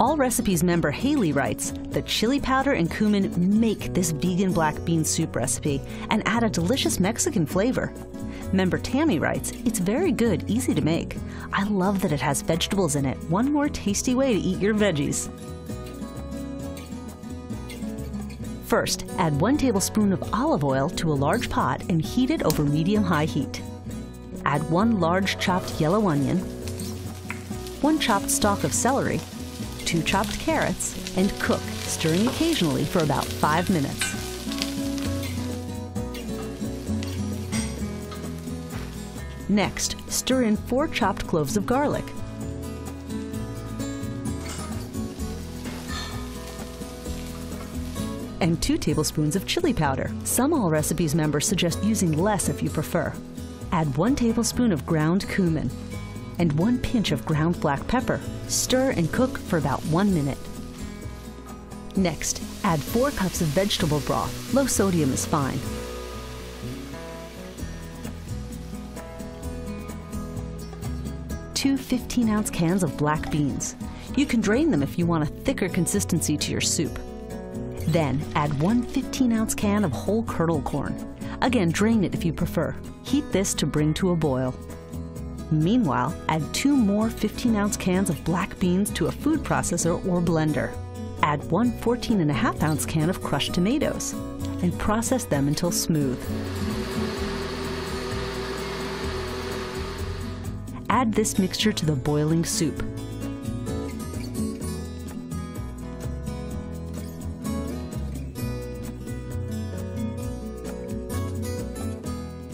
All Recipes member Haley writes that chili powder and cumin make this vegan black bean soup recipe and add a delicious Mexican flavor. Member Tammy writes, It's very good, easy to make. I love that it has vegetables in it. One more tasty way to eat your veggies. First, add one tablespoon of olive oil to a large pot and heat it over medium high heat. Add one large chopped yellow onion, one chopped stalk of celery, two chopped carrots, and cook, stirring occasionally for about five minutes. Next, stir in four chopped cloves of garlic. And two tablespoons of chili powder. Some All Recipes members suggest using less if you prefer. Add one tablespoon of ground cumin and one pinch of ground black pepper. Stir and cook for about one minute. Next, add four cups of vegetable broth. Low sodium is fine. Two 15 ounce cans of black beans. You can drain them if you want a thicker consistency to your soup. Then add one 15 ounce can of whole kernel corn. Again, drain it if you prefer. Heat this to bring to a boil. Meanwhile, add two more 15 ounce cans of black beans to a food processor or blender. Add one 14 and a half ounce can of crushed tomatoes and process them until smooth. Add this mixture to the boiling soup.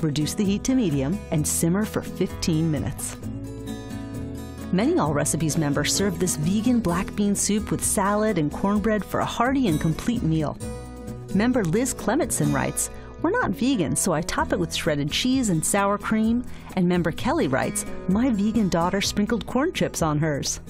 Reduce the heat to medium and simmer for 15 minutes. Many All Recipes members serve this vegan black bean soup with salad and cornbread for a hearty and complete meal. Member Liz Clementson writes, We're not vegan, so I top it with shredded cheese and sour cream. And member Kelly writes, My vegan daughter sprinkled corn chips on hers.